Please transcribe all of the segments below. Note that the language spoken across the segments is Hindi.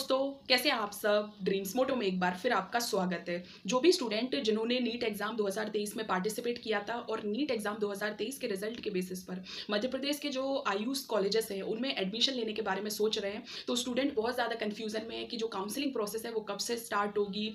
दोस्तों, कैसे हैं आप सब? ड्रीम्स मोटो में एक बार फिर आपका स्वागत है। जो भी स्टूडेंट जिन्होंने नीट एग्ज़ाम 2023 में पार्टिसिपेट किया था और नीट एग्ज़ाम 2023 के रिज़ल्ट के बेसिस पर, मध्य प्रदेश के जो आयुष कॉलेजेस हैं, उनमें एडमिशन लेने के बारे में सोच रहे हैं। तो स्टूडेंट बहुत ज़्यादा कन्फ्यूज़न में है कि जो काउंसिलिंग प्रोसेस है, वो कब से स्टार्ट होगी।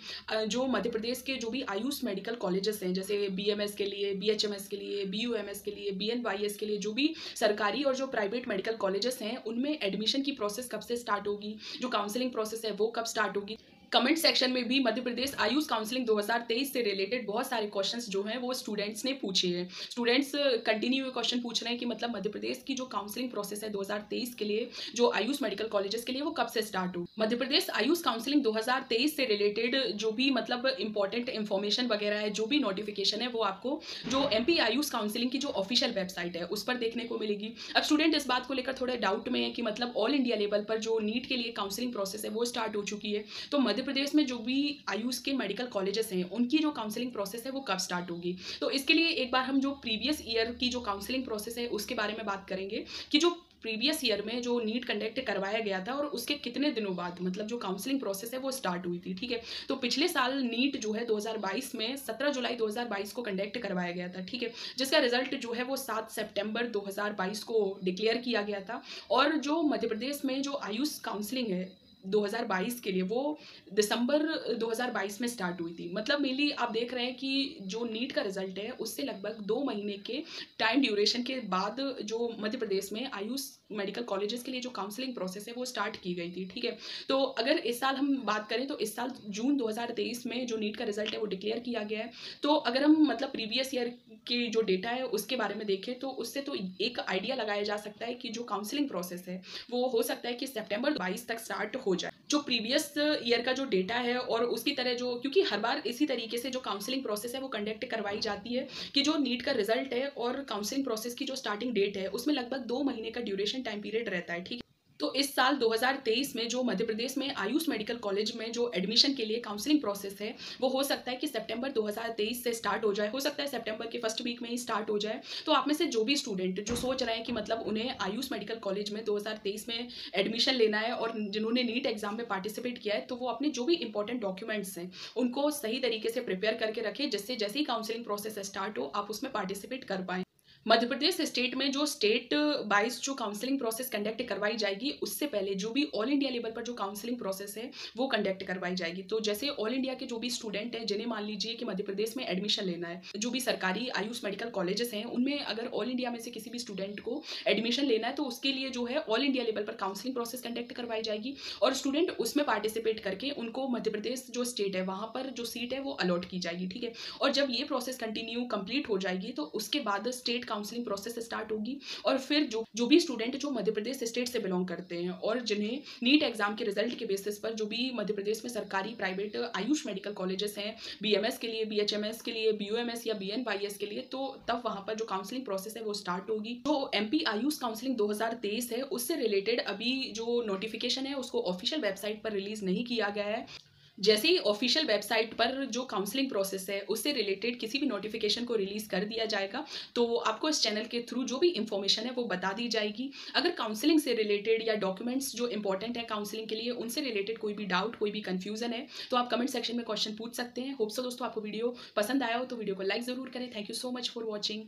जो मध्य प्रदेश के जो भी आयुष मेडिकल कॉलेजेस हैं, जैसे बीएमएस के लिए बीएचएमएस के लिए बीयूएमएस के लिए बीएनवाईएस के लिए, जो भी सरकारी और जो प्राइवेट मेडिकल कॉलेजेस हैं, उनमें एडमिशन की प्रोसेस कब से स्टार्ट होगी? जो काउंसलिंग प्रोसेस है वो कब स्टार्ट होगी? कमेंट सेक्शन में भी मध्य प्रदेश आयुष काउंसलिंग 2023 से रिलेटेड बहुत सारे क्वेश्चंस जो हैं, वो स्टूडेंट्स ने पूछे हैं। स्टूडेंट्स कंटिन्यू क्वेश्चन पूछ रहे हैं कि मतलब मध्य प्रदेश की जो काउंसलिंग प्रोसेस है 2023 के लिए, जो आयुष मेडिकल कॉलेजेस के लिए, वो कब से स्टार्ट हो? मध्य प्रदेश आयुष काउंसलिंग 2023 से रिलेटेड जो भी मतलब इंपॉर्टेंट इन्फॉर्मेशन वगैरह है, जो भी नोटिफिकेशन है, वो आपको जो एमपी आयुष काउंसिलिंग की जो ऑफिशियल वेबसाइट है, उस पर देखने को मिलेगी। अब स्टूडेंट इस बात को लेकर थोड़े डाउट में है कि मतलब ऑल इंडिया लेवल पर जो नीट के लिए काउंसिलिंग प्रोसेस है, वो स्टार्ट हो चुकी है। तो मध्य प्रदेश में जो भी आयुष के मेडिकल कॉलेजेस हैं, उनकी जो काउंसलिंग प्रोसेस है, वो कब स्टार्ट होगी? तो इसके लिए एक बार हम जो प्रीवियस ईयर की जो काउंसलिंग प्रोसेस है, उसके बारे में बात करेंगे कि जो प्रीवियस ईयर में जो नीट कंडक्ट करवाया गया था और उसके कितने दिनों बाद मतलब जो काउंसलिंग प्रोसेस है, वो स्टार्ट हुई थी, ठीक है? तो पिछले साल नीट जो है 2022 में 17 जुलाई 2022 को कंडक्ट करवाया गया था, ठीक है? जिसका रिज़ल्ट जो है, वो 7 सितंबर 2022 को डिक्लेयर किया गया था और जो मध्य प्रदेश में जो आयुष काउंसलिंग है 2022 के लिए, वो दिसंबर 2022 में स्टार्ट हुई थी। मतलब मेनली आप देख रहे हैं कि जो नीट का रिज़ल्ट है, उससे लगभग दो महीने के टाइम ड्यूरेशन के बाद जो मध्य प्रदेश में आयुष मेडिकल कॉलेजेस के लिए जो काउंसलिंग प्रोसेस है, वो स्टार्ट की गई थी, ठीक है? तो अगर इस साल हम बात करें तो इस साल जून 2023 में जो नीट का रिज़ल्ट है, वो डिक्लेयर किया गया है। तो अगर हम मतलब प्रीवियस ईयर की जो डेटा है, उसके बारे में देखें तो उससे तो एक आइडिया लगाया जा सकता है कि जो काउंसलिंग प्रोसेस है, वो हो सकता है कि सेप्टेम्बर बाईस तक स्टार्ट हो जाए। जो प्रीवियस ईयर का जो डेटा है और उसकी तरह जो, क्योंकि हर बार इसी तरीके से जो काउंसलिंग प्रोसेस है वो कंडक्ट करवाई जाती है कि जो नीट का रिज़ल्ट है और काउंसलिंग प्रोसेस की जो स्टार्टिंग डेट है, उसमें लगभग दो महीने का ड्यूरेशन टाइम पीरियड रहता है, ठीक है? तो इस साल 2023 में जो मध्य प्रदेश में आयुष मेडिकल कॉलेज में जो एडमिशन के लिए काउंसलिंग प्रोसेस है, वो हो सकता है कि सितंबर 2023 से स्टार्ट हो जाए। हो सकता है सितंबर के फ़र्स्ट वीक में ही स्टार्ट हो जाए। तो आप में से जो भी स्टूडेंट जो सोच रहे हैं कि मतलब उन्हें आयुष मेडिकल कॉलेज में दो हज़ार तेईस में एडमिशन लेना है और जिन्होंने नीट एग्ज़ाम में पार्टिसिपेट किया है तो वो अपने जो भी इंपॉर्टेंट डॉक्यूमेंट्स हैं, उनको सही तरीके से प्रिपेयर करके रखें, जिससे जैसे ही काउंसलिंग प्रोसेस स्टार्ट हो, आप उसमें पार्टिसिपेट कर पाएँ। मध्य प्रदेश स्टेट में जो स्टेट वाइज जो काउंसलिंग प्रोसेस कंडक्ट करवाई जाएगी, उससे पहले जो भी ऑल इंडिया लेवल पर जो काउंसलिंग प्रोसेस है, वो कंडक्ट करवाई जाएगी। तो जैसे ऑल इंडिया के जो भी स्टूडेंट हैं, जिन्हें मान लीजिए कि मध्य प्रदेश में एडमिशन लेना है, जो भी सरकारी आयुष मेडिकल कॉलेजेस हैं, उनमें अगर ऑल इंडिया में से किसी भी स्टूडेंट को एडमिशन लेना है तो उसके लिए जो है ऑल इंडिया लेवल पर काउंसलिंग प्रोसेस कंडक्ट करवाई जाएगी और स्टूडेंट उसमें पार्टिसिपेट करके उनको मध्य प्रदेश जो स्टेट है, वहाँ पर जो सीट है, वो अलॉट की जाएगी, ठीक है? और जब ये प्रोसेस कंटिन्यू कंप्लीट हो जाएगी तो उसके बाद स्टेट काउंसलिंग प्रोसेस स्टार्ट होगी और फिर जो जो भी स्टूडेंट जो मध्य प्रदेश स्टेट से बिलोंग करते हैं और जिन्हें नीट एग्ज़ाम के रिज़ल्ट के बेसिस पर जो भी मध्य प्रदेश में सरकारी प्राइवेट आयुष मेडिकल कॉलेजेस हैं बीएमएस के लिए बीएचएमएस के लिए बी या बी के लिए तो तब वहाँ पर जो काउंसलिंग प्रोसेस है वो स्टार्ट होगी। जो एम आयुष काउंसलिंग दो हज़ार तेईस है, उससे रिलेटेड अभी जो नोटिफिकेशन है, उसको ऑफिशियल वेबसाइट पर रिलीज़ नहीं किया गया है। जैसे ही ऑफिशियल वेबसाइट पर जो काउंसलिंग प्रोसेस है, उससे रिलेटेड किसी भी नोटिफिकेशन को रिलीज़ कर दिया जाएगा तो आपको इस चैनल के थ्रू जो भी इंफॉर्मेशन है, वो बता दी जाएगी। अगर काउंसलिंग से रिलेटेड या डॉक्यूमेंट्स जो इंपॉर्टेंट है काउंसलिंग के लिए, उनसे रिलेटेड कोई भी डाउट कोई भी कन्फ्यूज़न है तो आप कमेंट सेक्शन में क्वेश्चन पूछ सकते हैं। होप्सो दोस्तों, आपको वीडियो पसंद आया हो तो वीडियो को लाइक ज़रूर करें। Thank you so much for watching